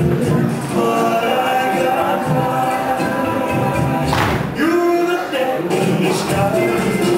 You the devil, you